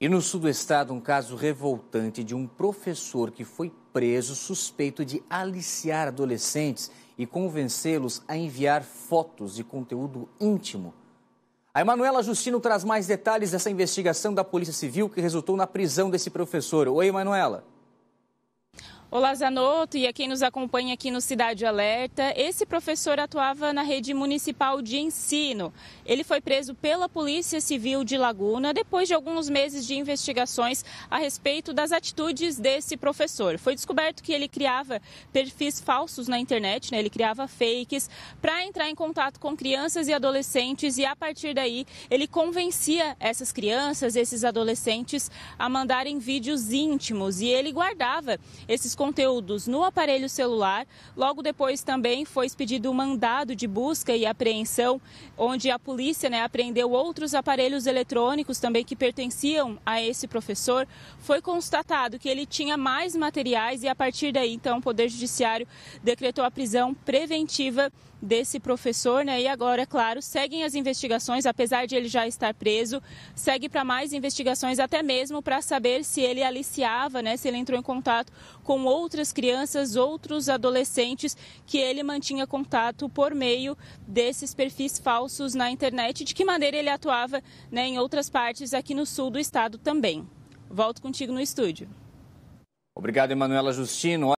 E no sul do estado, um caso revoltante de um professor que foi preso suspeito de aliciar adolescentes e convencê-los a enviar fotos de conteúdo íntimo. A Emanuela Justino traz mais detalhes dessa investigação da Polícia Civil que resultou na prisão desse professor. Oi, Emanuela. Olá, Zanotto, e a quem nos acompanha aqui no Cidade Alerta. Esse professor atuava na rede municipal de ensino. Ele foi preso pela Polícia Civil de Laguna depois de alguns meses de investigações a respeito das atitudes desse professor. Foi descoberto que ele criava perfis falsos na internet, né? ele criava fakes para entrar em contato com crianças e adolescentes e a partir daí ele convencia essas crianças, esses adolescentes a mandarem vídeos íntimos e ele guardava esses conteúdos no aparelho celular. Logo depois também foi expedido um mandado de busca e apreensão, onde a polícia né, apreendeu outros aparelhos eletrônicos também que pertenciam a esse professor. Foi constatado que ele tinha mais materiais e a partir daí, então, o Poder Judiciário decretou a prisão preventiva desse professor, né? E agora, é claro, seguem as investigações, apesar de ele já estar preso, segue para mais investigações, até mesmo para saber se ele aliciava, né? Se ele entrou em contato com outras crianças, outros adolescentes que ele mantinha contato por meio desses perfis falsos na internet, de que maneira ele atuava, né? Em outras partes aqui no sul do estado também. Volto contigo no estúdio. Obrigado, Emanuela Justino.